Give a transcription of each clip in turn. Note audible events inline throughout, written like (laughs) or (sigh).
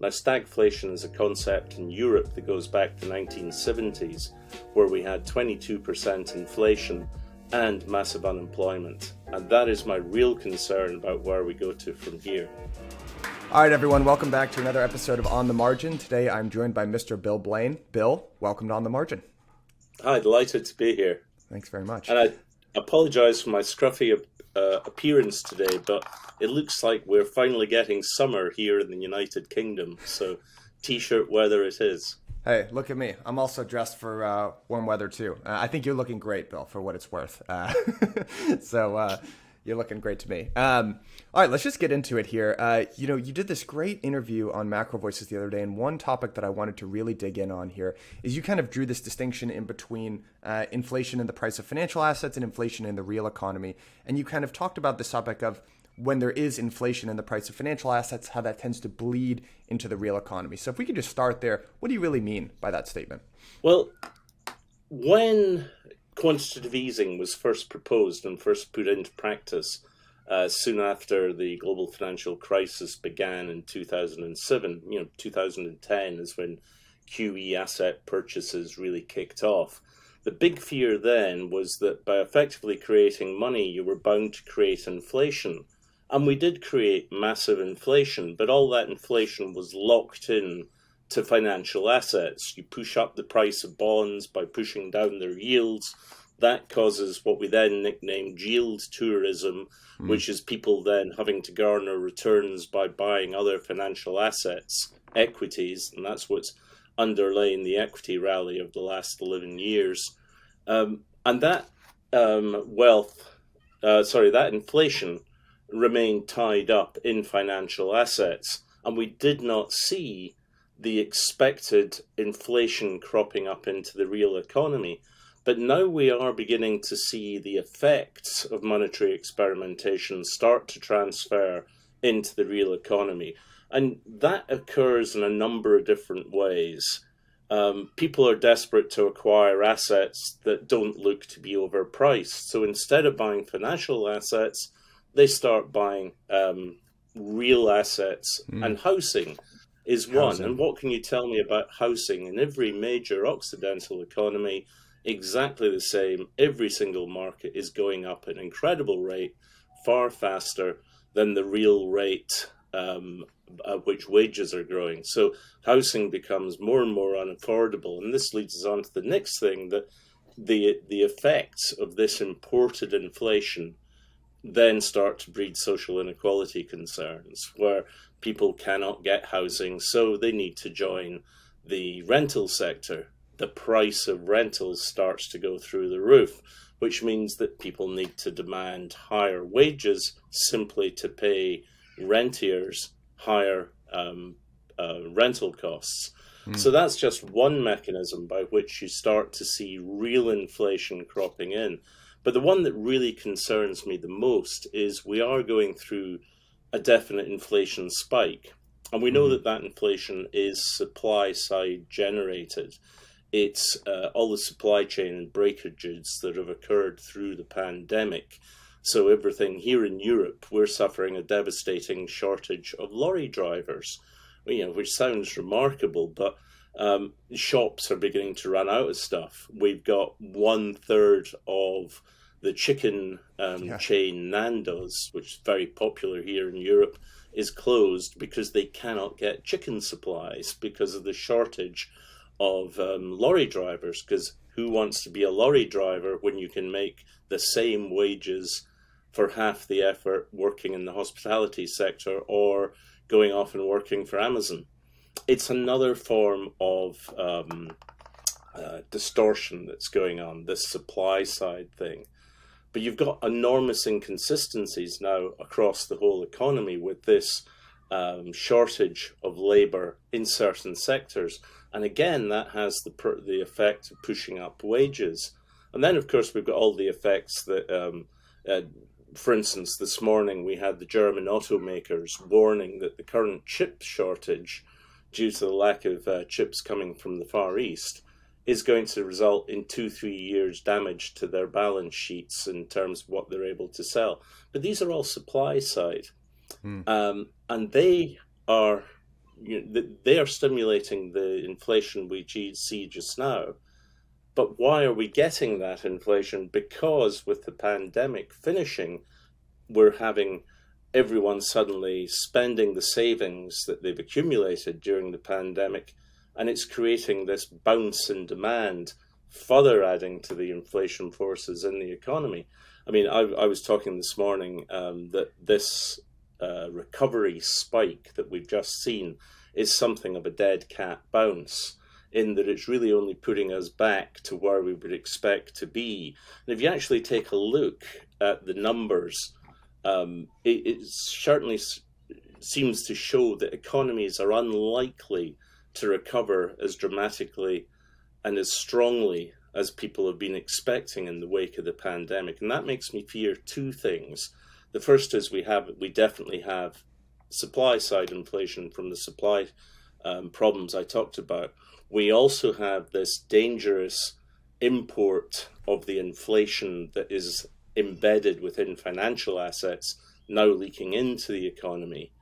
Now, stagflation is a concept in Europe that goes back to the 1970s, where we had 22% inflation and massive unemployment. And that is my real concern about where we go to from here. All right, everyone, welcome back to another episode of On the Margin. Today I'm joined by Mr. Bill Blain. Bill, welcome to On the Margin. Hi, delighted to be here. Thanks very much. And I apologize for my scruffy uh, appearance today, but it looks like we're finally getting summer here in the United Kingdom. So, t-shirt weather it is. Hey, look at me. I'm also dressed for uh, warm weather too. Uh, I think you're looking great, Bill, for what it's worth. Uh, (laughs) so uh, you're looking great to me. Um, all right, let's just get into it here. Uh, you know, you did this great interview on Macro Voices the other day, and one topic that I wanted to really dig in on here is you kind of drew this distinction in between uh, inflation and the price of financial assets and inflation in the real economy, and you kind of talked about this topic of when there is inflation in the price of financial assets, how that tends to bleed into the real economy. So, if we could just start there, what do you really mean by that statement? Well, when quantitative easing was first proposed and first put into practice, uh, soon after the global financial crisis began in 2007, you know, 2010 is when QE asset purchases really kicked off. The big fear then was that by effectively creating money, you were bound to create inflation and we did create massive inflation, but all that inflation was locked in to financial assets. You push up the price of bonds by pushing down their yields. That causes what we then nicknamed yield tourism, mm. which is people then having to garner returns by buying other financial assets, equities, and that's what's underlaying the equity rally of the last 11 years. Um, and that um, wealth, uh, sorry, that inflation remained tied up in financial assets, and we did not see the expected inflation cropping up into the real economy. But now we are beginning to see the effects of monetary experimentation start to transfer into the real economy. And that occurs in a number of different ways. Um, people are desperate to acquire assets that don't look to be overpriced. So instead of buying financial assets, they start buying um, real assets mm. and housing is housing. one. And what can you tell me about housing in every major Occidental economy? Exactly the same. Every single market is going up at an incredible rate, far faster than the real rate um, at which wages are growing. So housing becomes more and more unaffordable. And this leads us on to the next thing that the the effects of this imported inflation then start to breed social inequality concerns where people cannot get housing, so they need to join the rental sector. The price of rentals starts to go through the roof, which means that people need to demand higher wages simply to pay rentiers higher um, uh, rental costs. Mm. So that's just one mechanism by which you start to see real inflation cropping in. But the one that really concerns me the most is we are going through a definite inflation spike. And we know mm that that inflation is supply side generated. It's uh, all the supply chain and breakages that have occurred through the pandemic. So, everything here in Europe, we're suffering a devastating shortage of lorry drivers, you know, which sounds remarkable, but um, shops are beginning to run out of stuff. We've got one third of the chicken um, yeah. chain Nando's, which is very popular here in Europe, is closed because they cannot get chicken supplies because of the shortage of um, lorry drivers. Because who wants to be a lorry driver when you can make the same wages for half the effort working in the hospitality sector or going off and working for Amazon? It's another form of um, uh, distortion that's going on, this supply side thing. But you've got enormous inconsistencies now across the whole economy with this um, shortage of labor in certain sectors. And again, that has the, the effect of pushing up wages. And then, of course, we've got all the effects that, um, uh, for instance, this morning we had the German automakers warning that the current chip shortage due to the lack of uh, chips coming from the Far East, is going to result in two, three years damage to their balance sheets in terms of what they're able to sell. But these are all supply side. Mm. Um, and they are you know, they are stimulating the inflation we see just now. But why are we getting that inflation? Because with the pandemic finishing, we're having everyone suddenly spending the savings that they've accumulated during the pandemic, and it's creating this bounce in demand, further adding to the inflation forces in the economy. I mean, I, I was talking this morning um, that this uh, recovery spike that we've just seen is something of a dead cat bounce in that it's really only putting us back to where we would expect to be. And if you actually take a look at the numbers, um, it, it, certainly seems to show that economies are unlikely to recover as dramatically and as strongly as people have been expecting in the wake of the pandemic. And that makes me fear two things. The first is we have we definitely have supply side inflation from the supply um, problems I talked about. We also have this dangerous import of the inflation that is embedded within financial assets now leaking into the economy.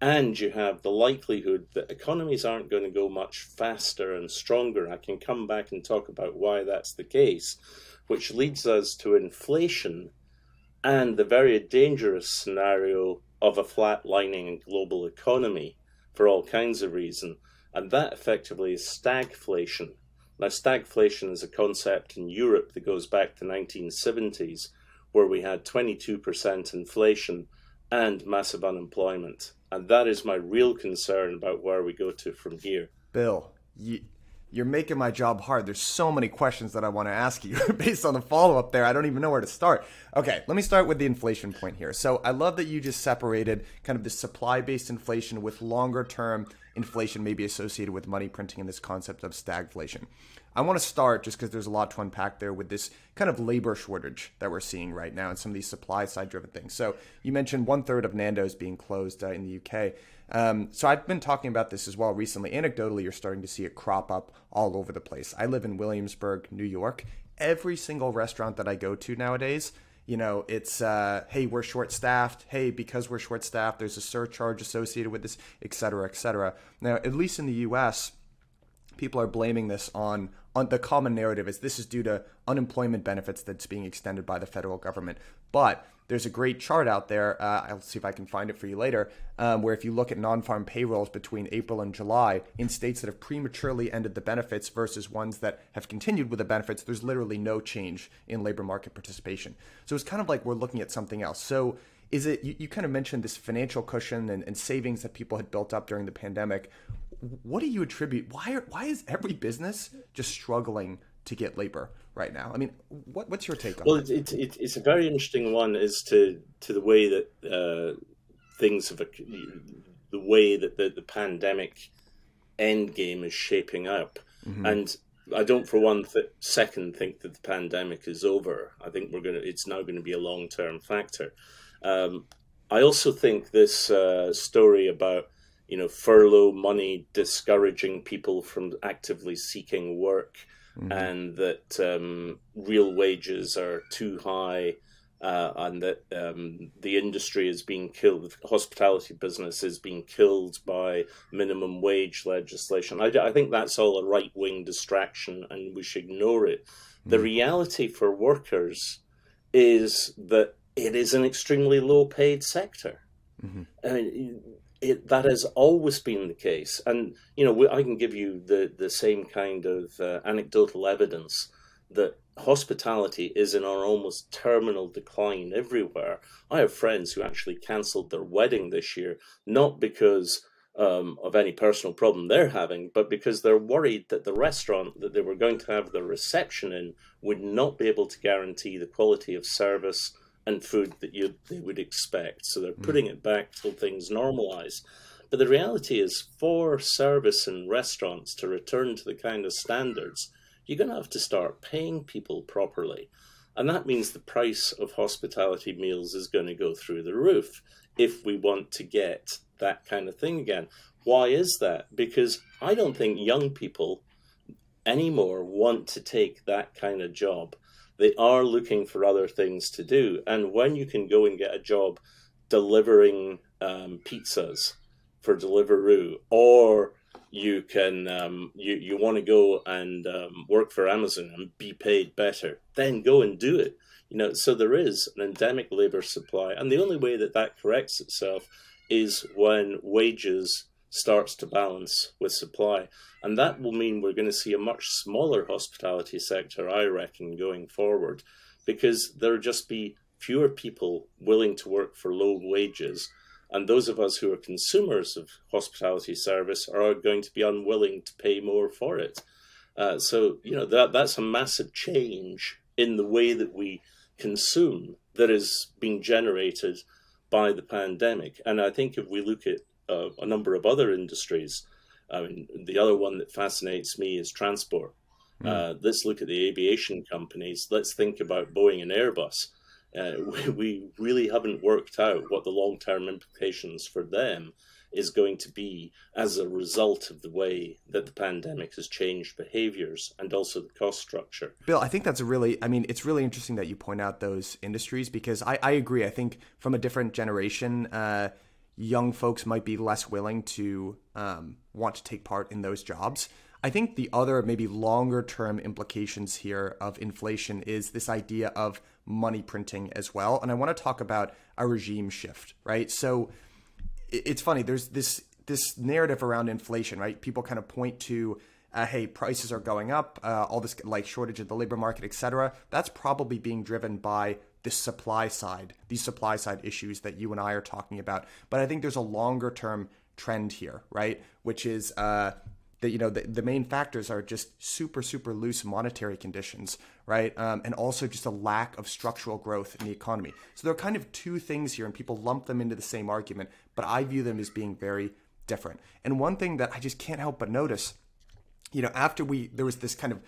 And you have the likelihood that economies aren't going to go much faster and stronger. I can come back and talk about why that's the case, which leads us to inflation and the very dangerous scenario of a flatlining global economy for all kinds of reasons. And that effectively is stagflation. Now, stagflation is a concept in Europe that goes back to the 1970s, where we had 22% inflation and massive unemployment. And that is my real concern about where we go to from here. Bill, you, you're making my job hard. There's so many questions that I want to ask you (laughs) based on the follow up there. I don't even know where to start. Okay, let me start with the inflation point here. So I love that you just separated kind of the supply based inflation with longer term inflation, maybe associated with money printing and this concept of stagflation. I want to start just because there's a lot to unpack there with this kind of labor shortage that we're seeing right now and some of these supply side driven things. So you mentioned one third of Nando's being closed uh, in the UK. Um, so I've been talking about this as well recently. Anecdotally, you're starting to see it crop up all over the place. I live in Williamsburg, New York. Every single restaurant that I go to nowadays, you know, it's uh, hey, we're short staffed. Hey, because we're short staffed, there's a surcharge associated with this, et cetera, et cetera. Now, at least in the U.S., people are blaming this on on the common narrative is this is due to unemployment benefits that's being extended by the federal government. But there's a great chart out there. Uh, I'll see if I can find it for you later, um, where if you look at non farm payrolls between April and July in states that have prematurely ended the benefits versus ones that have continued with the benefits, there's literally no change in labor market participation. So it's kind of like we're looking at something else. So is it, you, you kind of mentioned this financial cushion and, and savings that people had built up during the pandemic. What do you attribute? Why, are, why is every business just struggling to get labor? right now. I mean, what, what's your take on well, that? Well, it, it, it's a very interesting one as to, to the way that uh, things have, the way that the, the pandemic end game is shaping up. Mm-hmm. And I don't, for one th- second, think that the pandemic is over. I think we're gonna. It's now going to be a long term factor. Um, I also think this uh, story about you know furlough money discouraging people from actively seeking work mm-hmm. and that um, real wages are too high. Uh, and that um, the industry is being killed, the hospitality business is being killed by minimum wage legislation. I, I think that's all a right wing distraction and we should ignore it. Mm-hmm. The reality for workers is that it is an extremely low paid sector. Mm-hmm. I mean, it, that has always been the case. And, you know, I can give you the, the same kind of uh, anecdotal evidence that hospitality is in an almost terminal decline everywhere. I have friends who actually cancelled their wedding this year, not because um, of any personal problem they're having, but because they're worried that the restaurant that they were going to have the reception in would not be able to guarantee the quality of service and food that you they would expect. So they're putting mm. it back till things normalize. But the reality is, for service and restaurants to return to the kind of standards, you're going to have to start paying people properly. And that means the price of hospitality meals is going to go through the roof if we want to get that kind of thing again. Why is that? Because I don't think young people anymore want to take that kind of job they are looking for other things to do. And when you can go and get a job delivering um, pizzas for Deliveroo, or you can um, you you want to go and um, work for Amazon and be paid better, then go and do it. You know, so there is an endemic labor supply, and the only way that that corrects itself is when wages starts to balance with supply, and that will mean we're going to see a much smaller hospitality sector, I reckon, going forward, because there'll just be fewer people willing to work for low wages and those of us who are consumers of hospitality service are going to be unwilling to pay more for it. Uh, so you know that that's a massive change in the way that we consume that is being generated by the pandemic. And I think if we look at uh, a number of other industries, I mean, the other one that fascinates me is transport. Mm. Uh, let's look at the aviation companies. Let's think about Boeing and Airbus uh, we, we really haven't worked out what the long term implications for them is going to be as a result of the way that the pandemic has changed behaviors and also the cost structure. Bill, I think that's a really, I mean, it's really interesting that you point out those industries because I, I agree. I think from a different generation, uh, young folks might be less willing to um, want to take part in those jobs. I think the other, maybe longer term implications here of inflation is this idea of money printing as well. And I want to talk about a regime shift, right? So it's funny, there's this this narrative around inflation, right? People kind of point to uh, hey, prices are going up, uh, all this like shortage of the labor market, etc. That's probably being driven by the supply side, these supply side issues that you and I are talking about. But I think there's a longer term trend here, right? Which is uh, that you know the, the main factors are just super super loose monetary conditions right um, and also just a lack of structural growth in the economy so there are kind of two things here and people lump them into the same argument but i view them as being very different and one thing that i just can't help but notice you know after we there was this kind of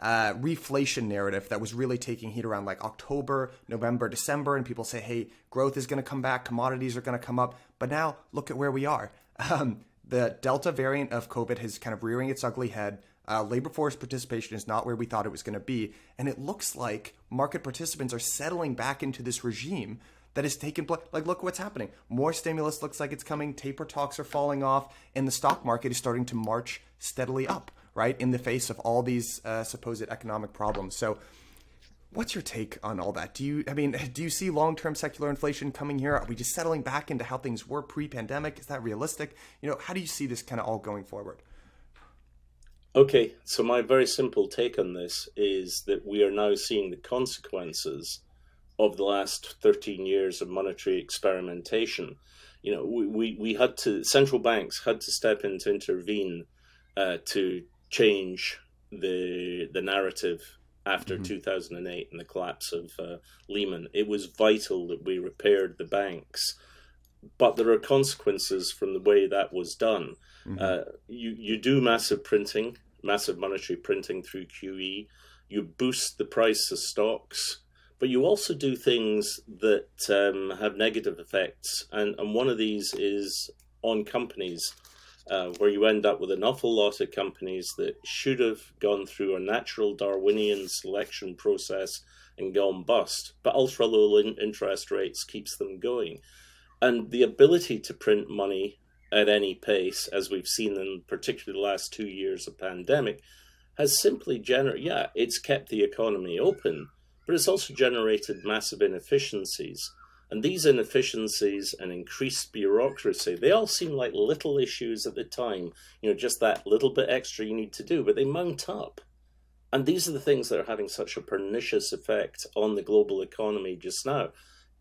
uh, reflation narrative that was really taking heat around like October, November, December, and people say, hey, growth is going to come back, commodities are going to come up. But now look at where we are. (laughs) Um, the Delta variant of COVID has kind of rearing its ugly head. Uh, labor force participation is not where we thought it was going to be. And it looks like market participants are settling back into this regime that has taken place. Like, look what's happening. More stimulus looks like it's coming. Taper talks are falling off. And the stock market is starting to march steadily up, right? In the face of all these uh, supposed economic problems. So, What's your take on all that? Do you, I mean, (laughs) do you see long-term secular inflation coming here? Are we just settling back into how things were pre-pandemic? Is that realistic? You know, how do you see this kind of all going forward? Okay, so my very simple take on this is that we are now seeing the consequences of the last 13 years of monetary experimentation. You know, we, we, we had to, central banks had to step in to intervene uh, to change the the narrative after mm-hmm. 2008 and the collapse of uh, Lehman. It was vital that we repaired the banks, but there are consequences from the way that was done. Mm-hmm. Uh, you you do massive printing, massive monetary printing through QE. You boost the price of stocks, but you also do things that um, have negative effects, and and one of these is on companies uh, where you end up with an awful lot of companies that should have gone through a natural Darwinian selection process and gone bust, but ultra low interest rates keeps them going. And the ability to print money at any pace, as we've seen in particularly the last two years of pandemic, has simply generated, yeah, it's kept the economy open, but it's also generated massive inefficiencies. And these inefficiencies and increased bureaucracy, they all seem like little issues at the time, you know, just that little bit extra you need to do, but they mount up. And these are the things that are having such a pernicious effect on the global economy just now.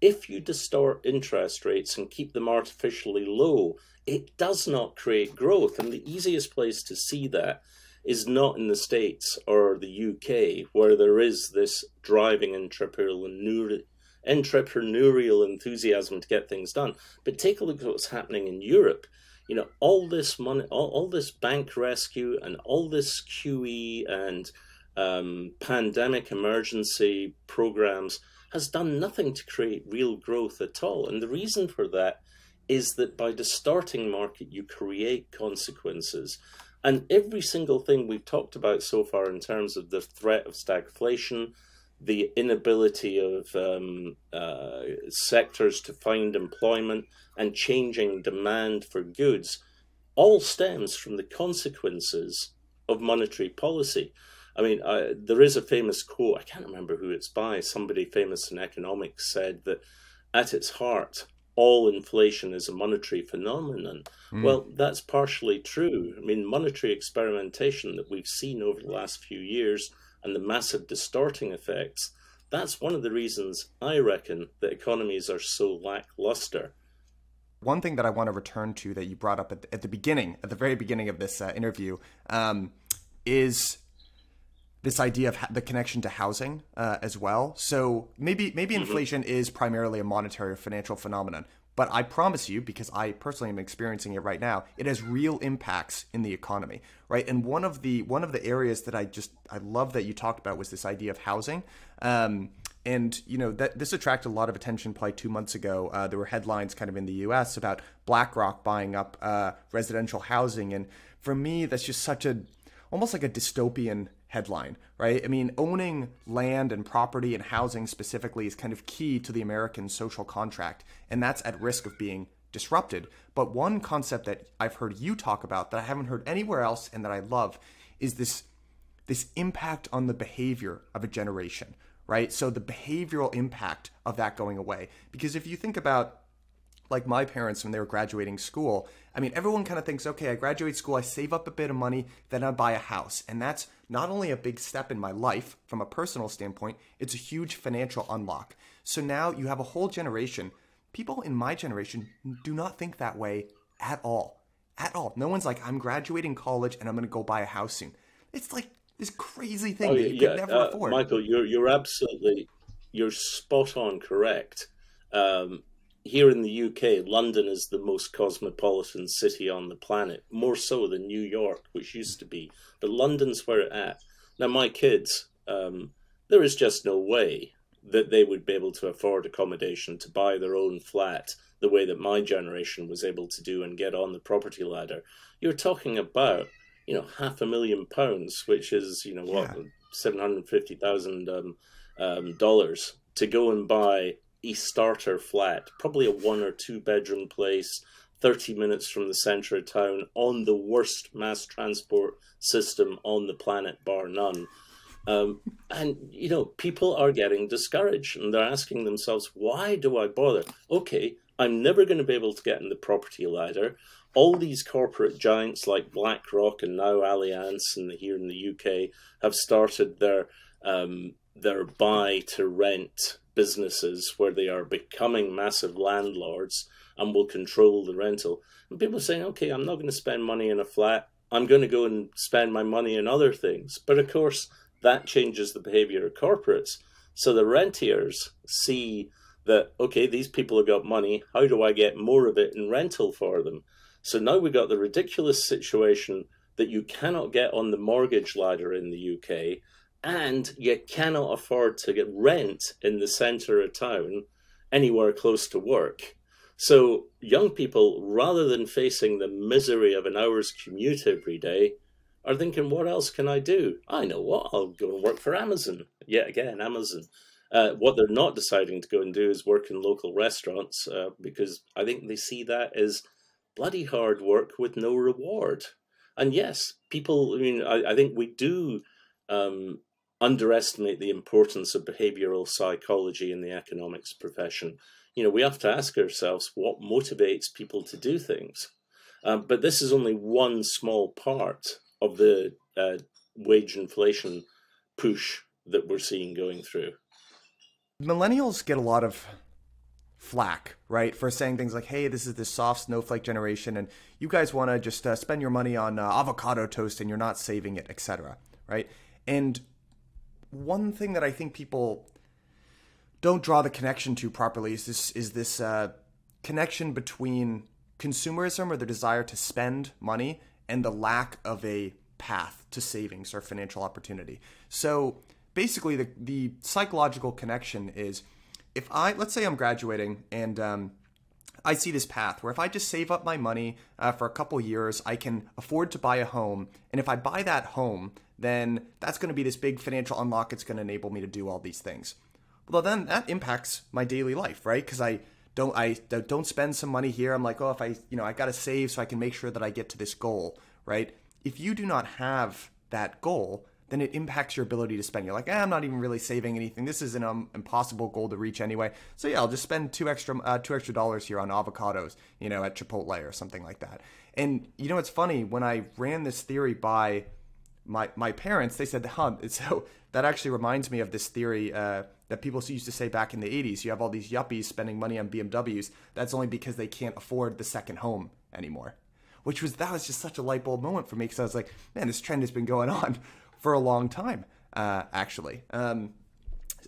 If you distort interest rates and keep them artificially low, it does not create growth. And the easiest place to see that is not in the States or the UK, where there is this driving entrepreneurial entrepreneurial enthusiasm to get things done. But take a look at what's happening in Europe. You know, all this money, all, all this bank rescue, and all this QE and um, pandemic emergency programs has done nothing to create real growth at all. And the reason for that is that by distorting market, you create consequences. And every single thing we've talked about so far in terms of the threat of stagflation, the inability of um, uh, sectors to find employment and changing demand for goods all stems from the consequences of monetary policy. I mean, uh, there is a famous quote, I can't remember who it's by, somebody famous in economics said that at its heart, all inflation is a monetary phenomenon. Mm. Well, that's partially true. I mean, monetary experimentation that we've seen over the last few years and the massive distorting effects, that's one of the reasons I reckon that economies are so lackluster. One thing that I want to return to that you brought up at the, at the beginning, at the very beginning of this uh, interview, um, is this idea of the connection to housing uh, as well. So maybe maybe mm-hmm. inflation is primarily a monetary or financial phenomenon, but I promise you, because I personally am experiencing it right now, it has real impacts in the economy, right? And one of the one of the areas that I just I love that you talked about was this idea of housing. Um, and you know that this attracted a lot of attention probably two months ago. Uh, there were headlines kind of in the U.S. about BlackRock buying up uh, residential housing, and for me, that's just such a almost like a dystopian headline, right? I mean, owning land and property and housing specifically is kind of key to the American social contract, and that's at risk of being disrupted. But one concept that I've heard you talk about that I haven't heard anywhere else and that I love is this this impact on the behavior of a generation, right? So the behavioral impact of that going away. Because if you think about like my parents when they were graduating school, I mean, everyone kind of thinks, okay, I graduate school, I save up a bit of money, then I buy a house. And that's not only a big step in my life from a personal standpoint, it's a huge financial unlock. So now you have a whole generation. People in my generation do not think that way at all. At all. No one's like, I'm graduating college and I'm going to go buy a house soon. It's like this crazy thing oh, that you yeah, could never uh, afford. Michael, you're, you're absolutely, you're spot on correct. Um, here in the UK, London is the most cosmopolitan city on the planet, more so than New York, which used to be. But London's where it's at. Now, my kids, um, there is just no way that they would be able to afford accommodation to buy their own flat the way that my generation was able to do and get on the property ladder. You're talking about, you know, half a million pounds, which is, you know, what, yeah. seven hundred fifty thousand um, um, dollars to go and buy a starter flat, probably a one or two bedroom place, 30 minutes from the center of town, on the worst mass transport system on the planet, bar none. Um, and, you know, people are getting discouraged and they're asking themselves, why do I bother? Okay, I'm never going to be able to get in the property ladder. All these corporate giants like BlackRock and now Allianz and here in the UK have started their um, their buy to rent businesses where they are becoming massive landlords and will control the rental. And people are saying, okay, I'm not going to spend money in a flat. I'm going to go and spend my money in other things. But of course, that changes the behavior of corporates. So the rentiers see that, okay, these people have got money. How do I get more of it in rental for them? So now we've got the ridiculous situation that you cannot get on the mortgage ladder in the UK and you cannot afford to get rent in the center of town anywhere close to work. So young people, rather than facing the misery of an hour's commute every day, are thinking, what else can I do? I know what, I'll go and work for Amazon. Yet again, Amazon. Uh, what they're not deciding to go and do is work in local restaurants uh, because I think they see that as bloody hard work with no reward. And yes, people, I mean, I, I think we do um, underestimate the importance of behavioral psychology in the economics profession. You know, we have to ask ourselves what motivates people to do things. Um, but this is only one small part of the uh, wage inflation push that we're seeing going through. Millennials get a lot of flack, right, for saying things like, "Hey, this is this soft snowflake generation, and you guys want to just uh, spend your money on uh, avocado toast, and you're not saving it, etc." Right? And one thing that I think people don't draw the connection to properly is this is this uh, connection between consumerism or the desire to spend money and the lack of a path to savings or financial opportunity. So basically, the the psychological connection is if I let's say I'm graduating and um, I see this path where if I just save up my money uh, for a couple years, I can afford to buy a home. And if I buy that home, then that's going to be this big financial unlock. It's going to enable me to do all these things. Well, then that impacts my daily life, right? Because I don't I don't spend some money here. I'm like, oh, if I you know I got to save so I can make sure that I get to this goal, right? If you do not have that goal, then it impacts your ability to spend. You're like, eh, I'm not even really saving anything. This is an um, impossible goal to reach anyway. So yeah, I'll just spend two extra uh, two extra dollars here on avocados, you know, at Chipotle or something like that. And you know, it's funny when I ran this theory by my my parents, they said, huh. (laughs) So that actually reminds me of this theory. Uh, that people used to say back in the 80s you have all these yuppies spending money on BMWs that's only because they can't afford the second home anymore which was that was just such a light bulb moment for me because I was like man this trend has been going (laughs) on for a long time, uh, actually. Um,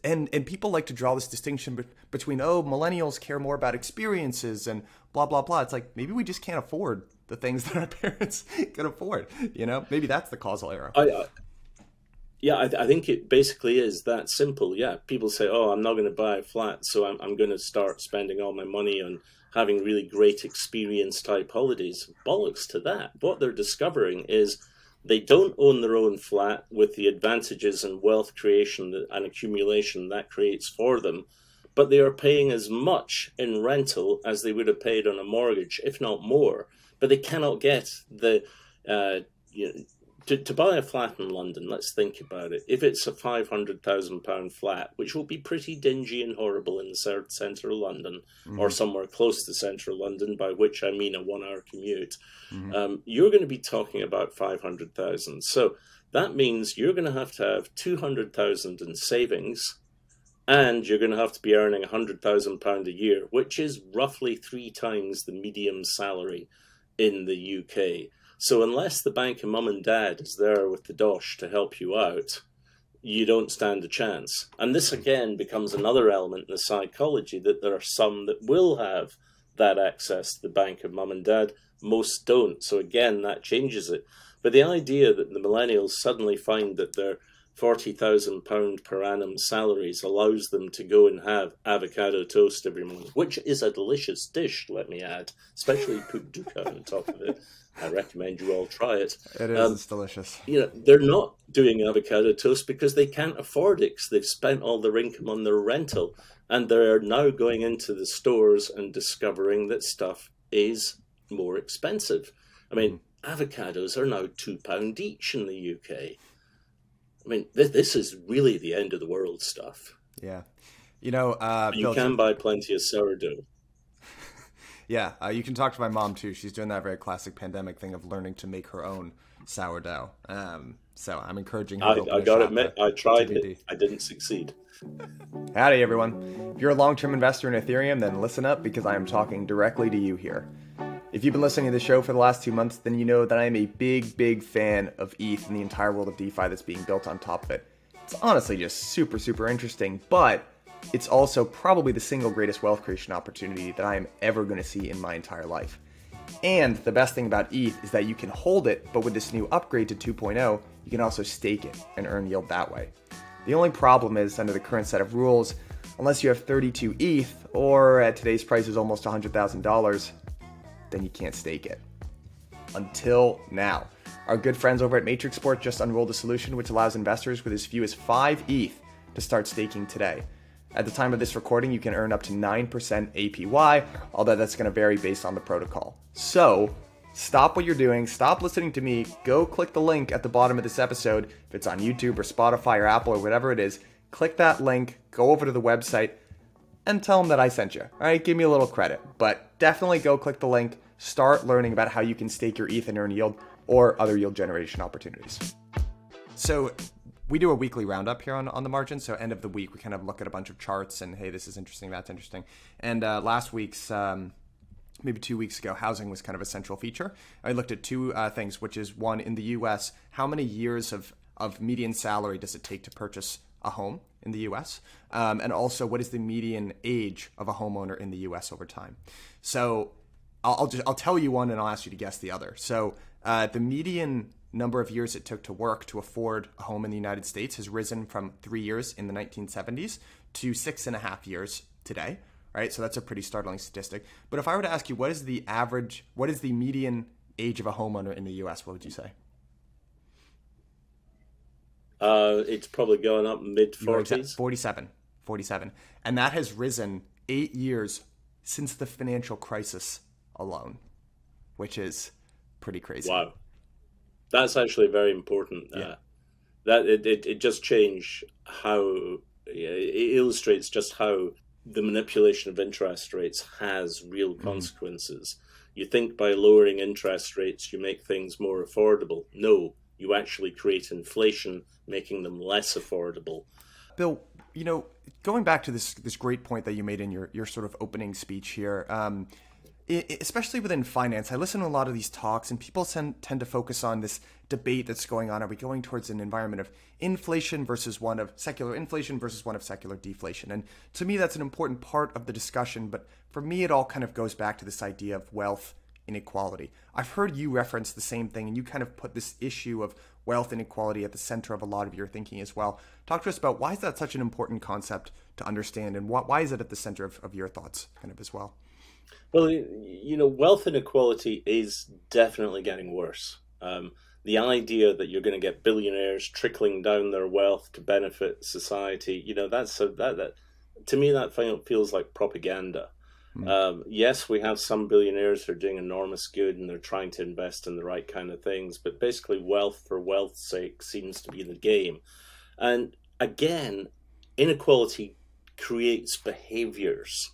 and and people like to draw this distinction between oh millennials care more about experiences and blah blah blah. It's like maybe we just can't afford the things (laughs) that our parents can afford. You know, maybe that's the causal error. I, yeah, I, I, think it basically is that simple. Yeah, people say, "Oh, I'm not going to buy a flat, so I'm, I'm going to start spending all my money on having really great experience type holidays." Bollocks to that. What they're discovering is they don't own their own flat with the advantages and wealth creation and accumulation that creates for them, but they are paying as much in rental as they would have paid on a mortgage, if not more. But they cannot get the uh, you know, to, to buy a flat in London, let's think about it. If it's a £500,000 flat, which will be pretty dingy and horrible in the centre of London mm-hmm. or somewhere close to central London, by which I mean a one hour commute, mm-hmm. um, you're going to be talking about 500,000. So that means you're going to have to have 200,000 in savings and you're going to have to be earning £100,000 a year, which is roughly three times the medium salary in the UK. So, unless the bank of mum and dad is there with the dosh to help you out, you don't stand a chance. And this again becomes another element in the psychology that there are some that will have that access to the bank of mum and dad, most don't. So, again, that changes it. But the idea that the millennials suddenly find that they're £40,000 per annum salaries allows them to go and have avocado toast every morning, which is a delicious dish, let me add, especially put dukkha on top of it. I recommend you all try it. It is um, delicious. You know, they're not doing avocado toast because they can't afford it they've spent all their income on their rental. And they're now going into the stores and discovering that stuff is more expensive. I mean, mm. avocados are now £2 each in the UK. I mean, this, this is really the end of the world stuff. Yeah. You know, uh, you Bill, can buy plenty of sourdough. (laughs) Yeah, uh, you can talk to my mom too. She's doing that very classic pandemic thing of learning to make her own sourdough. Um, so I'm encouraging her. I, I got to admit, I tried it. I didn't succeed. Howdy, everyone. If you're a long-term investor in Ethereum, then listen up because I am talking directly to you here. If you've been listening to the show for the last two months, then you know that I am a big, big fan of ETH and the entire world of DeFi that's being built on top of it. It's honestly just super, super interesting, but it's also probably the single greatest wealth creation opportunity that I am ever going to see in my entire life. And the best thing about ETH is that you can hold it, but with this new upgrade to 2.0, you can also stake it and earn yield that way. The only problem is, under the current set of rules, unless you have 32 ETH, or at today's price is almost $100,000, then you can't stake it. Until now. Our good friends over at Matrixport just unrolled a solution which allows investors with as few as 5 ETH to start staking today. At the time of this recording, you can earn up to 9% APY, although that's going to vary based on the protocol. So, stop what you're doing, stop listening to me, go click the link at the bottom of this episode. If it's on YouTube or Spotify or Apple or whatever it is, click that link, go over to the website, and tell them that I sent you. All right, give me a little credit, but definitely go click the link, start learning about how you can stake your ETH and earn yield or other yield generation opportunities. So, we do a weekly roundup here on, on the margin. So end of the week, we kind of look at a bunch of charts and hey, this is interesting, that's interesting. And uh, last week's um, maybe two weeks ago, housing was kind of a central feature. I looked at two uh, things, which is one in the U.S. How many years of of median salary does it take to purchase a home in the U.S. Um, and also what is the median age of a homeowner in the U.S. over time? So I'll, just I'll tell you one and I'll ask you to guess the other. So uh, the median number of years it took to work to afford a home in the United States has risen from three years in the 1970s to six and a half years today. right? So that's a pretty startling statistic. But if I were to ask you, what is the average, what is the median age of a homeowner in the U.S.? What would you say? Uh, it's probably going up mid 40s. 47. 47. And that has risen eight years since the financial crisis alone, which is pretty crazy. Wow. That's actually very important. Yeah. Uh, that it, it, it just changed how it illustrates just how the manipulation of interest rates has real mm-hmm. consequences. Mm. You think by lowering interest rates you make things more affordable. No, you actually create inflation, making them less affordable. Bill, you know, going back to this this great point that you made in your your sort of opening speech here, um, it, especially within finance, I listen to a lot of these talks, and people tend tend to focus on this debate that's going on. Are we going towards an environment of inflation versus one of secular inflation versus one of secular deflation? And to me, that's an important part of the discussion. But for me, it all kind of goes back to this idea of wealth inequality. I've heard you reference the same thing, and you kind of put this issue of wealth inequality at the center of a lot of your thinking as well. Talk to us about why is that such an important concept to understand, and what, why is it at the center of, of your thoughts, kind of as well? Well, you know, wealth inequality is definitely getting worse. Um, the idea that you're going to get billionaires trickling down their wealth to benefit society, you know, that's a, that that to me that feels like propaganda. Mm. Um, yes, we have some billionaires who are doing enormous good and they're trying to invest in the right kind of things, but basically, wealth for wealth's sake seems to be the game. And again, inequality creates behaviors.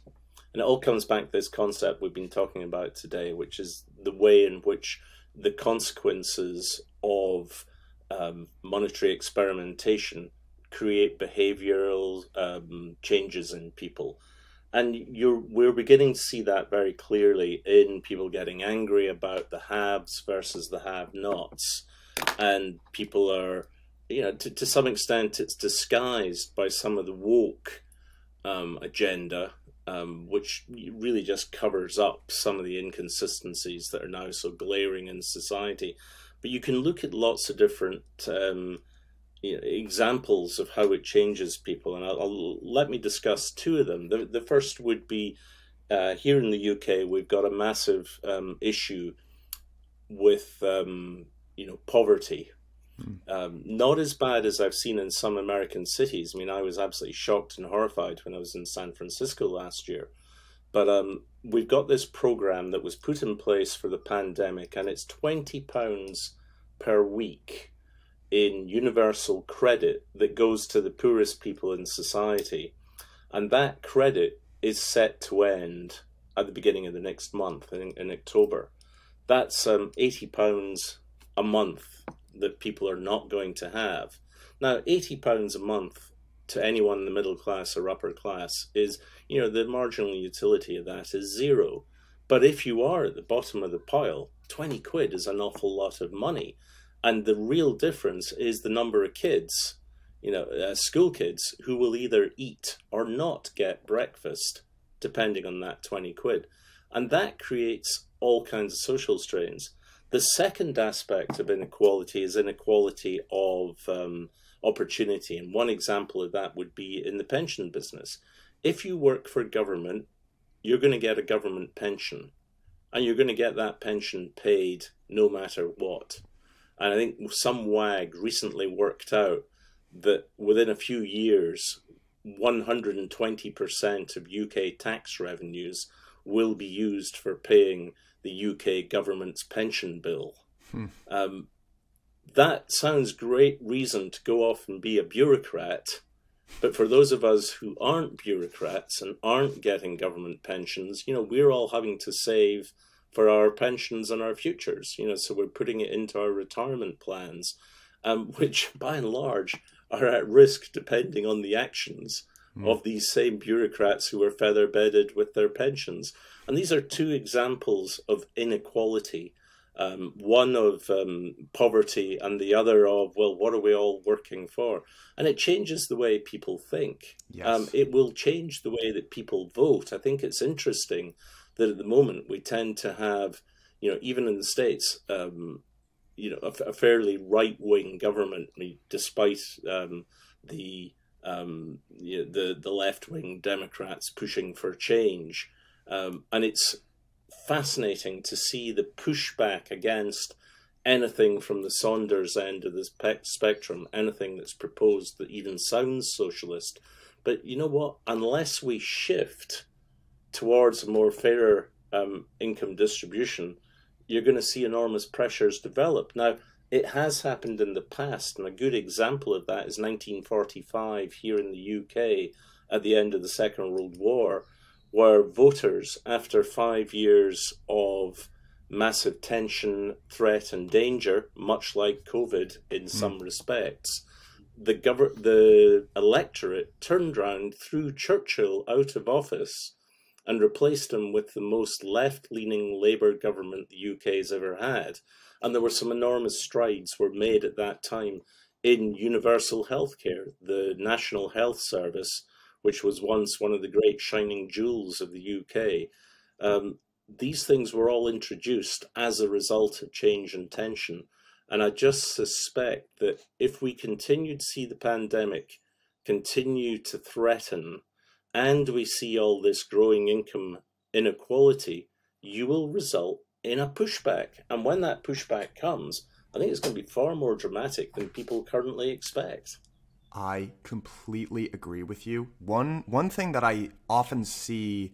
And it all comes back to this concept we've been talking about today, which is the way in which the consequences of um, monetary experimentation create behavioral um, changes in people and you're we're beginning to see that very clearly in people getting angry about the haves versus the have-nots, and people are, you know, to, to some extent, it's disguised by some of the woke um, agenda, um, which really just covers up some of the inconsistencies that are now so glaring in society. But you can look at lots of different um, examples of how it changes people, and I'll, I'll, let me discuss two of them. The, the first would be uh, here in the UK, we've got a massive um, issue with um, you know poverty. Hmm. Um, not as bad as I've seen in some American cities. I mean, I was absolutely shocked and horrified when I was in San Francisco last year. But um, we've got this program that was put in place for the pandemic, and it's twenty pounds per week in universal credit that goes to the poorest people in society. And that credit is set to end at the beginning of the next month in, in October. That's um, £80 a month that people are not going to have. Now, £80 a month to anyone in the middle class or upper class is, you know, the marginal utility of that is zero. But if you are at the bottom of the pile, 20 quid is an awful lot of money. And the real difference is the number of kids, you know, uh, school kids who will either eat or not get breakfast, depending on that 20 quid. And that creates all kinds of social strains. The second aspect of inequality is inequality of um, opportunity. And one example of that would be in the pension business. If you work for government, you're going to get a government pension, and you're going to get that pension paid no matter what. And I think some WAG recently worked out that within a few years, 120% of UK tax revenues will be used for paying the UK government's pension bill. Hmm. Um, that sounds great reason to go off and be a bureaucrat. But for those of us who aren't bureaucrats and aren't getting government pensions, you know, we're all having to save for our pensions and our futures. You know, so we're putting it into our retirement plans, um, (laughs) which by and large are at risk depending on the actions mm. of these same bureaucrats who are feather bedded with their pensions. And these are two examples of inequality. Um, one of um, poverty and the other of well what are we all working for and it changes the way people think yes. um, it will change the way that people vote i think it's interesting that at the moment we tend to have, you know, even in the states, um, you know, a, a fairly right wing government, despite um, the um, you know, the the left wing Democrats pushing for change, um, and it's fascinating to see the pushback against anything from the Sanders end of the spectrum, anything that's proposed that even sounds socialist. But you know what? Unless we shift towards a more fairer um, income distribution, you're going to see enormous pressures develop. Now, it has happened in the past, and a good example of that is 1945 here in the UK at the end of the Second World War, where voters, after five years of massive tension, threat, and danger, much like COVID in mm. some respects, the the electorate turned round, threw Churchill out of office, and replaced him with the most left-leaning Labour government the UK has ever had. And there were some enormous strides were made at that time in universal healthcare, the National Health Service, which was once one of the great shining jewels of the UK. Um, these things were all introduced as a result of change and tension. And I just suspect that if we continue to see the pandemic continue to threaten and we see all this growing income inequality, you will result in a pushback. And when that pushback comes, I think it's going to be far more dramatic than people currently expect. I completely agree with you. One one thing that I often see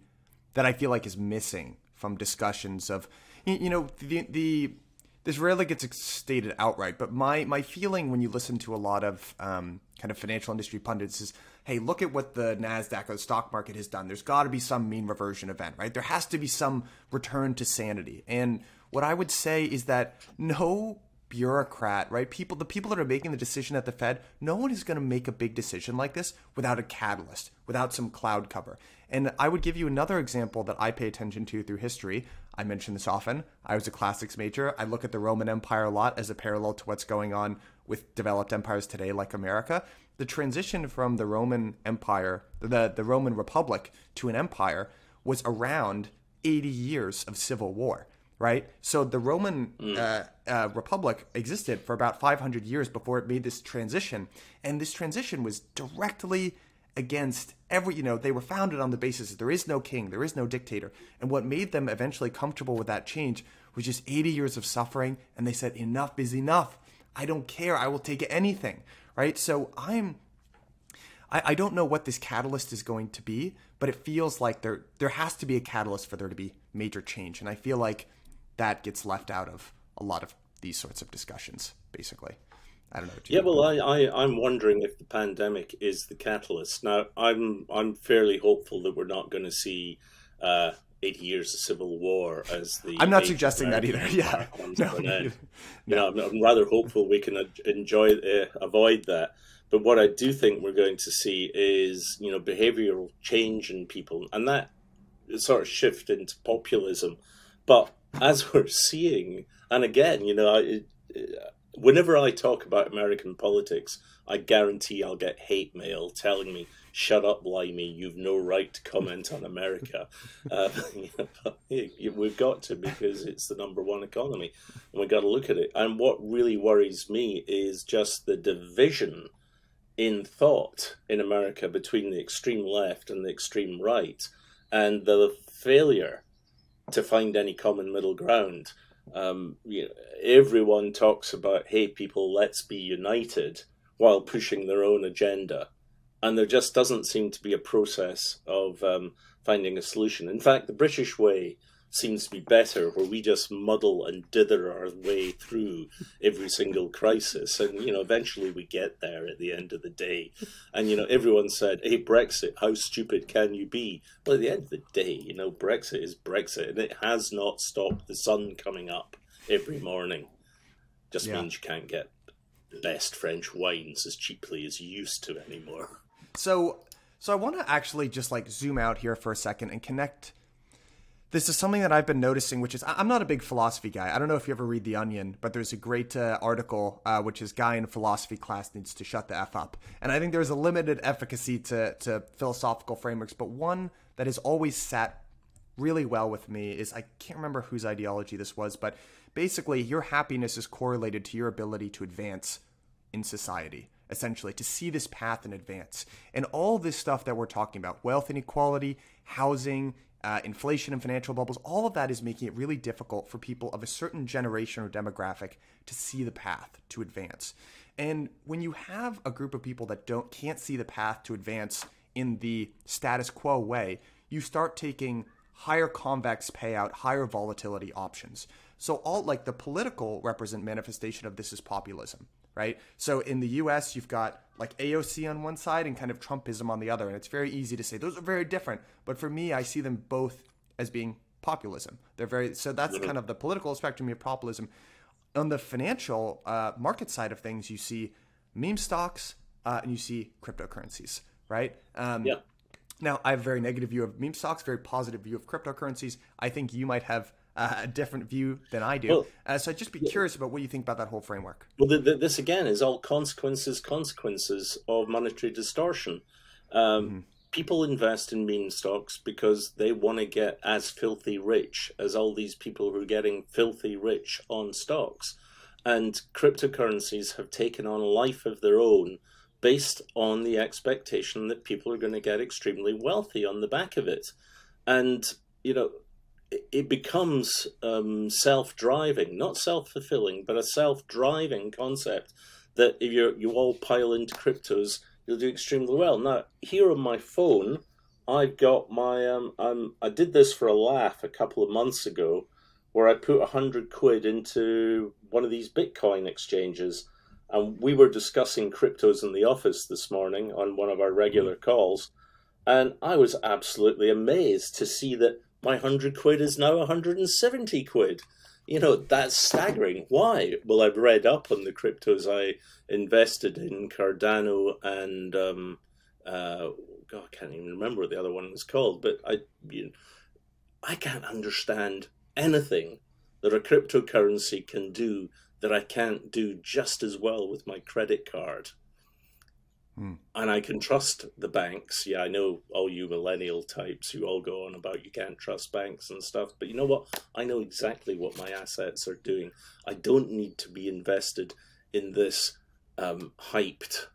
that I feel like is missing from discussions of you, know the the this rarely gets stated outright, but my my feeling when you listen to a lot of um, kind of financial industry pundits is, hey, look at what the Nasdaq or the stock market has done. There's got to be some mean reversion event, right? There has to be some return to sanity. And what I would say is that no bureaucrat, right? People, the people that are making the decision at the Fed, no one is going to make a big decision like this without a catalyst, without some cloud cover. And I would give you another example that I pay attention to through history. I mention this often. I was a classics major. I look at the Roman Empire a lot as a parallel to what's going on with developed empires today, like America. The transition from the Roman Empire, the, the Roman Republic, to an empire was around 80 years of civil war right? So the Roman mm. uh, uh, Republic existed for about 500 years before it made this transition, and this transition was directly against every you know they were founded on the basis that there is no king there is no dictator. And what made them eventually comfortable with that change was just 80 years of suffering. And they said enough is enough. I don't care. I will take anything. Right? So i'm I, I don't know what this catalyst is going to be but it feels like there there has to be a catalyst for there to be major change. And i feel like that gets left out of a lot of these sorts of discussions, basically. I don't know. yeah, well, I, I, I'm wondering if the pandemic is the catalyst. Now, I'm I'm fairly hopeful that we're not going to see uh, 80 years of civil war as the. I'm not suggesting that either. Yeah, no, no. You know, I'm, I'm, rather hopeful we can enjoy uh, avoid that. But what I do think we're going to see is you know behavioural change in people, and that sort of shift into populism. But as we're seeing, and again, you know, I, whenever I talk about American politics, I guarantee I'll get hate mail telling me, "Shut up, Limey! You've no right to comment on America." (laughs) uh, (laughs) we've got to because it's the number one economy, and we've got to look at it. And what really worries me is just the division in thought in America between the extreme left and the extreme right, and the failure to find any common middle ground. Um, you know, everyone talks about, hey, people, let's be united while pushing their own agenda. And there just doesn't seem to be a process of um, finding a solution. In fact, the British way seems to be better, where we just muddle and dither our way through every single crisis, and you know eventually we get there at the end of the day. And you know everyone said, "Hey, Brexit, how stupid can you be?" Well, at the end of the day, you know Brexit is Brexit, and it has not stopped the sun coming up every morning. Just yeah. means you can't get the best French wines as cheaply as you used to anymore. So, so I want to actually just like zoom out here for a second and connect this is something that I've been noticing, which is I'm not a big philosophy guy. I don't know if you ever read The Onion, but there's a great uh, article uh, which is guy in philosophy class needs to shut the f up. And I think there's a limited efficacy to to philosophical frameworks, but one that has always sat really well with me is I can't remember whose ideology this was, but basically your happiness is correlated to your ability to advance in society essentially, to see this path in advance. And all this stuff that we're talking about wealth inequality, housing, uh, inflation and financial bubbles, all of that is making it really difficult for people of a certain generation or demographic to see the path to advance. And when you have a group of people that don't can't see the path to advance in the status quo way, you start taking higher convex payout, higher volatility options. So all like the political represent manifestation of this is populism, right? So in the US, you've got like AOC on one side and kind of Trumpism on the other. And it's very easy to say those are very different. But for me, I see them both as being populism. They're very, so that's kind of the political spectrum of populism. On the financial uh, market side of things, you see meme stocks uh, and you see cryptocurrencies, right? Um, yeah. Now, I have a very negative view of meme stocks, very positive view of cryptocurrencies. I think you might have uh, a different view than I do. Well, uh, so I'd just be curious about what you think about that whole framework. Well, the, the, this again is all consequences, consequences of monetary distortion. Um, mm-hmm. People invest in meme stocks because they want to get as filthy rich as all these people who are getting filthy rich on stocks. And cryptocurrencies have taken on a life of their own based on the expectation that people are going to get extremely wealthy on the back of it. And, you know, it becomes um, self-driving, not self-fulfilling, but a self-driving concept that if you you all pile into cryptos, you'll do extremely well. Now, here on my phone, I've got my um, um I did this for a laugh a couple of months ago, where I put a hundred quid into one of these Bitcoin exchanges, and we were discussing cryptos in the office this morning on one of our regular calls, and I was absolutely amazed to see that my 100 quid is now 170 quid. You know, that's staggering. Why? Well, I've read up on the cryptos I invested in, Cardano and, um, uh, God, I can't even remember what the other one was called, but I, you know, I can't understand anything that a cryptocurrency can do that I can't do just as well with my credit card. Hmm. And I can trust the banks. Yeah, I know all you millennial types who all go on about you can't trust banks and stuff. But you know what? I know exactly what my assets are doing. I don't need to be invested in this um, hyped,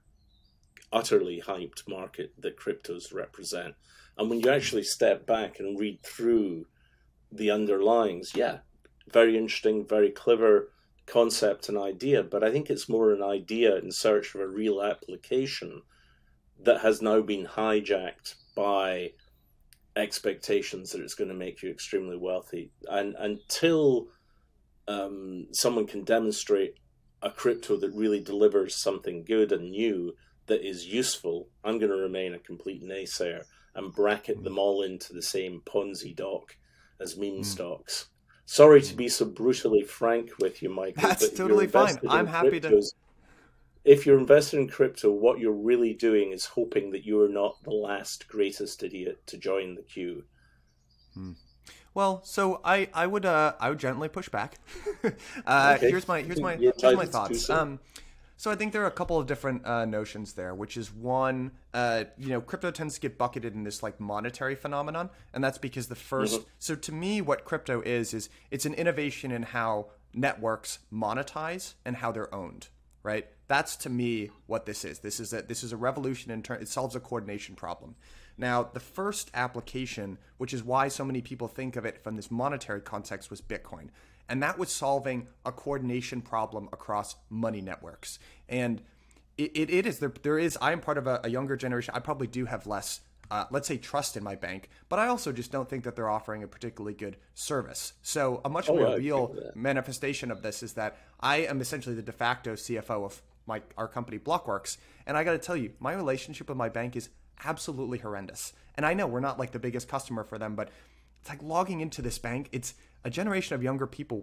utterly hyped market that cryptos represent. And when you actually step back and read through the underlyings, yeah, very interesting, very clever concept and idea, but I think it's more an idea in search of a real application that has now been hijacked by expectations that it's going to make you extremely wealthy. And until um, someone can demonstrate a crypto that really delivers something good and new that is useful, I'm going to remain a complete naysayer and bracket them all into the same Ponzi doc as meme mm. stocks. Sorry to be so brutally frank with you, Michael. That's totally fine. I'm happy cryptos, to. If you're invested in crypto, what you're really doing is hoping that you are not the last greatest idiot to join the queue. Hmm. Well, so I, I would uh I would gently push back. (laughs) uh, okay. Here's my here's my here's my thoughts. Um, so I think there are a couple of different uh, notions there, which is one, uh, you know, crypto tends to get bucketed in this like monetary phenomenon, and that's because the 1st mm-hmm. So to me, what crypto is is it's an innovation in how networks monetize and how they're owned. Right. That's to me what this is. This is a this is a revolution in turn. It solves a coordination problem. Now, the first application, which is why so many people think of it from this monetary context, was Bitcoin and that was solving a coordination problem across money networks. And it, it, it is there. There is. I am part of a, a younger generation. I probably do have less. Uh, let's say trust in my bank, but I also just don't think that they're offering a particularly good service. So a much oh, more yeah, real manifestation of this is that I am essentially the de facto CFO of my our company Blockworks, and I got to tell you, my relationship with my bank is absolutely horrendous. And I know we're not like the biggest customer for them, but it's like logging into this bank. It's a generation of younger people.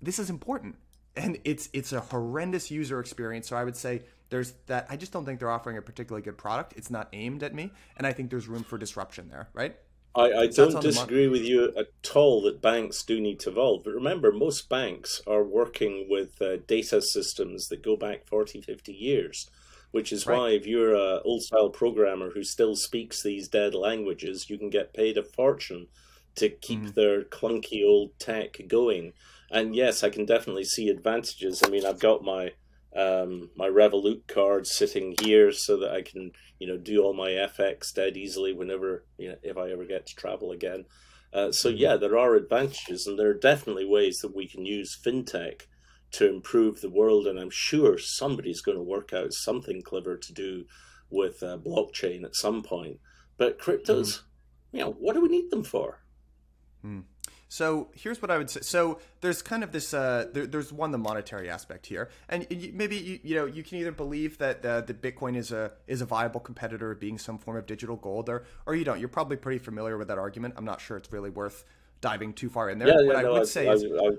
this is important, and it's it's a horrendous user experience. So I would say there's that. I just don't think they're offering a particularly good product. It's not aimed at me, and I think there's room for disruption there. Right. I, I don't disagree with you at all that banks do need to evolve. But remember, most banks are working with uh, data systems that go back 40, 50 years, which is right. why if you're an old style programmer who still speaks these dead languages, you can get paid a fortune to keep mm. their clunky old tech going. And yes, I can definitely see advantages. I mean, I've got my um, my Revolut card sitting here so that I can, you know, do all my FX dead easily whenever, you know, if I ever get to travel again. Uh, so mm-hmm. yeah, there are advantages, and there are definitely ways that we can use fintech to improve the world. And I'm sure somebody's going to work out something clever to do with uh, blockchain at some point. But cryptos, mm. you know, what do we need them for? Mm. So here's what I would say. So there's kind of this. Uh, there, there's one the monetary aspect here, and you, maybe you, you know you can either believe that uh, the Bitcoin is a is a viable competitor of being some form of digital gold, or or you don't. You're probably pretty familiar with that argument. I'm not sure it's really worth diving too far in there. Yeah, what yeah, I would I, say I, is. I,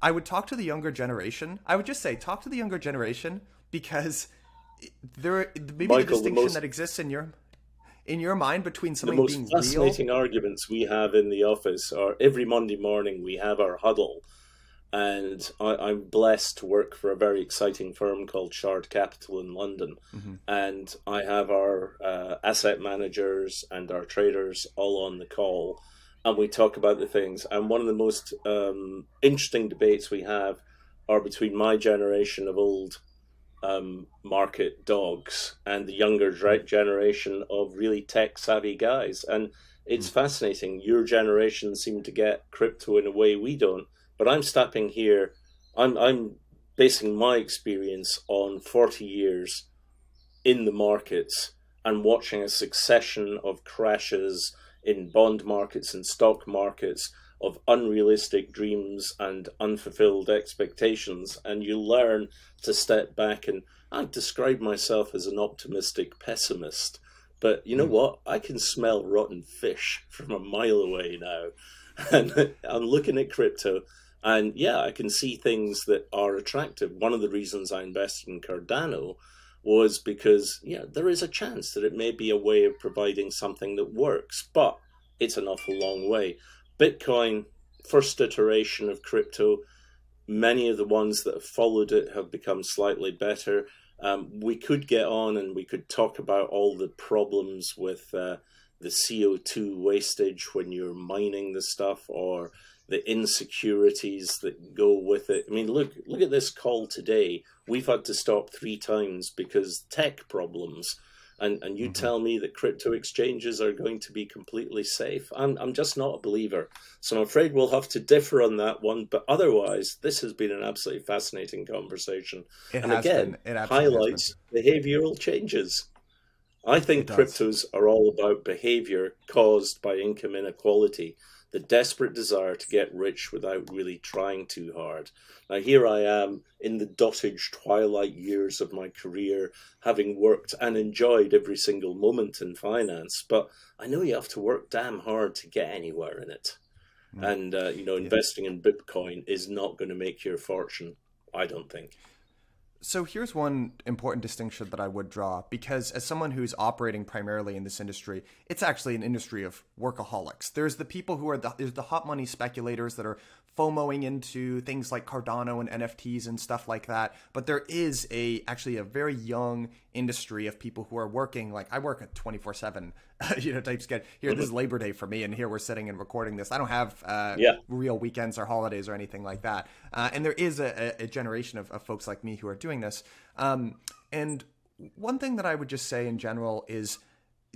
I would talk to the younger generation. I would just say talk to the younger generation because there maybe Michael, the distinction the most, that exists in your in your mind between something the most being fascinating real. arguments we have in the office are every Monday morning we have our huddle, and I, am blessed to work for a very exciting firm called Shard Capital in London, mm-hmm. and I have our uh, asset managers and our traders all on the call and we talk about the things. And one of the most um, interesting debates we have are between my generation of old um, market dogs and the younger generation of really tech savvy guys. And it's mm. fascinating. Your generation seem to get crypto in a way we don't. But I'm stepping here. I'm I'm basing my experience on 40 years in the markets and watching a succession of crashes in bond markets and stock markets of unrealistic dreams and unfulfilled expectations, and you learn to step back. And I describe myself as an optimistic pessimist, but you know mm. what? I can smell rotten fish (laughs) from a mile away now, (laughs) and I'm looking at crypto. And yeah, I can see things that are attractive. One of the reasons I invested in Cardano was because yeah, there is a chance that it may be a way of providing something that works, but it's an awful long way. Bitcoin, first iteration of crypto, many of the ones that have followed it have become slightly better. Um, we could get on and we could talk about all the problems with uh, the CO2 wastage when you're mining the stuff or the insecurities that go with it. I mean, look look at this call today. We've had to stop three times because tech problems. And and you mm-hmm. tell me that crypto exchanges are going to be completely safe. I'm I'm just not a believer. So I'm afraid we'll have to differ on that one. But otherwise, this has been an absolutely fascinating conversation. It and again, it highlights behavioral changes. I think cryptos are all about behavior caused by income inequality the desperate desire to get rich without really trying too hard. Now, here I am in the dotage twilight years of my career, having worked and enjoyed every single moment in finance, but I know you have to work damn hard to get anywhere in it. Mm. And, uh, you know, investing yeah. in Bitcoin is not going to make your fortune, I don't think. So here's one important distinction that I would draw because as someone who's operating primarily in this industry, it's actually an industry of workaholics. There's the people who are the, the hot money speculators that are FOMOing into things like Cardano and NFTs and stuff like that. But there is a actually a very young industry of people who are working like I work at 24 seven, (laughs) you know, type schedule. Here, this is Labor Day for me, and here we're sitting and recording this. I don't have uh, yeah. real weekends or holidays or anything like that. Uh, and there is a, a generation of, of, folks like me who are doing this. Um, and one thing that I would just say in general is,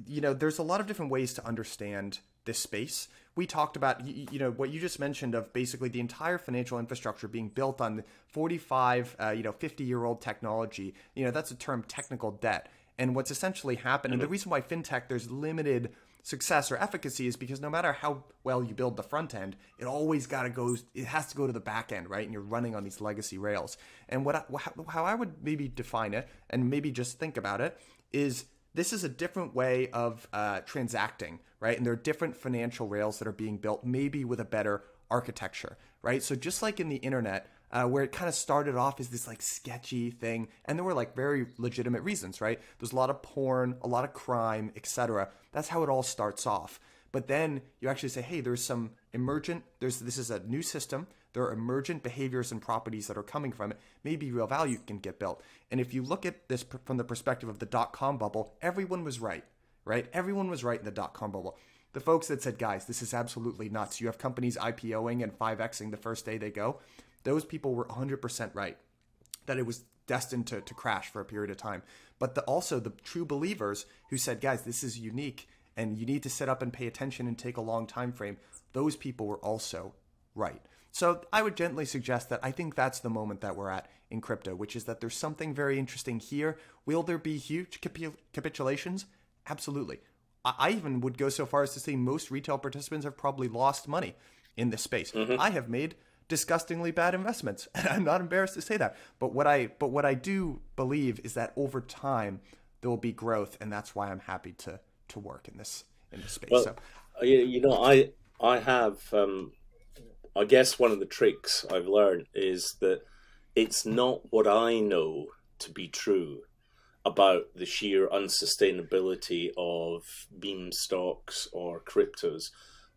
you know, there's a lot of different ways to understand this space we talked about you know what you just mentioned of basically the entire financial infrastructure being built on 45 uh, you know 50 year old technology. You know that's a term technical debt. And what's essentially happened and the mm-hmm. reason why fintech there's limited success or efficacy is because no matter how well you build the front end it always got to go it has to go to the back end right? And you're running on these legacy rails. And what I, how i would maybe define it and maybe just think about it is this is a different way of uh, transacting, right? And there are different financial rails that are being built, maybe with a better architecture, right? So just like in the internet, uh, where it kind of started off as this like sketchy thing, and there were like very legitimate reasons, right? There's a lot of porn, a lot of crime, etc. That's how it all starts off. But then you actually say, hey, there's some emergent, there's this is a new system. There are emergent behaviors and properties that are coming from it. Maybe real value can get built. And if you look at this from the perspective of the dot com bubble, everyone was right, right? Everyone was right in the dot com bubble. The folks that said, guys, this is absolutely nuts. You have companies IPOing and 5Xing the first day they go. Those people were 100% right. that it was destined to, to crash for a period of time. But the, also the true believers who said, guys, this is unique and you need to sit up and pay attention and take a long time frame. Those people were also right. So I would gently suggest that I think that's the moment that we're at in crypto, which is that there's something very interesting here. Will there be huge capitulations? Absolutely. I even would go so far as to say most retail participants have probably lost money in this space. Mm-hmm. I have made disgustingly bad investments, and (laughs) I'm not embarrassed to say that. But what I but what I do believe is that over time there will be growth, and that's why I'm happy to to work in this in this space. Well, so, you know, I I have um, I guess one of the tricks I've learned is that it's not what I know to be true about the sheer unsustainability of meme stocks or cryptos.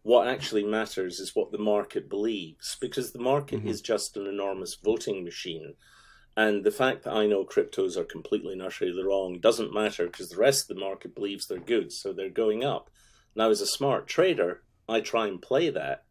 What actually matters is what the market believes, because the market mm-hmm. is just an enormous voting machine. And the fact that I know cryptos are completely and utterly wrong doesn't matter because the rest of the market believes they're good, so they're going up. Now, as a smart trader, I try and play that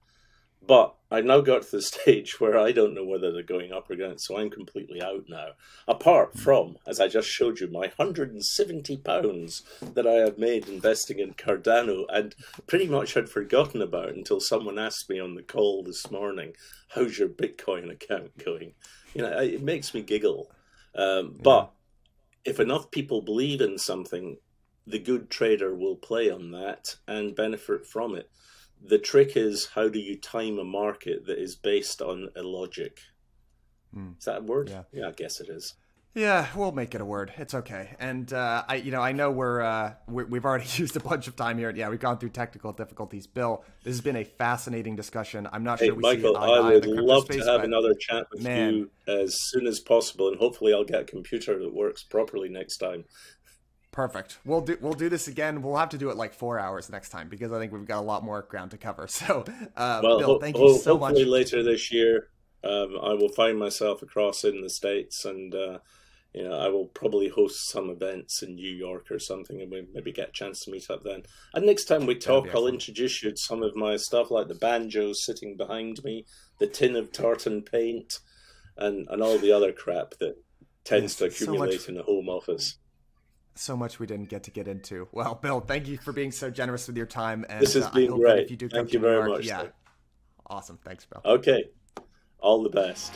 but I've now got to the (laughs) stage where I don't know whether they're going up or down, so I'm completely out now. Apart hmm. from, as I just showed you, my £170 that I have made investing in Cardano and pretty much had forgotten about until someone asked me on the call this morning, How's your Bitcoin account going? You know, it makes me giggle. Um, but if enough people believe in something, the good trader will play on that and benefit from it the trick is how do you time a market that is based on a logic? Mm. Is that a word? Yeah. yeah, I guess it is. Yeah, we'll make it a word. It's okay. And uh, I, you know, I know we're, uh, we have already (laughs) used a bunch of time here. Yeah, we've gone through technical difficulties. Bill, this has been a fascinating discussion. I'm not hey, sure we Michael, see I would love space, to have another chat with man, you as soon as possible, and hopefully, I'll get a computer that works properly next time. Perfect. We'll do we'll do this again. We'll have to do it like four hours next time because I think we've got a lot more ground to cover. (laughs) So, uh, well, Bill, thank you so much. Hopefully later this year, um, I will find myself across in the states, and uh, you know, I will probably host some events in New York or something, and we maybe get a chance to meet up then. And next time we talk, I'll introduce you to some of my stuff, like the banjo sitting behind me, the tin of tartan paint, and and all the other crap that tends yes, to accumulate so in a home office so much we didn't get to get into. Well, Bill, thank you for being so generous with your time. And this has uh, been great. If you do thank you very York, much. Yeah. Awesome. Thanks, Bill. Okay. All the best.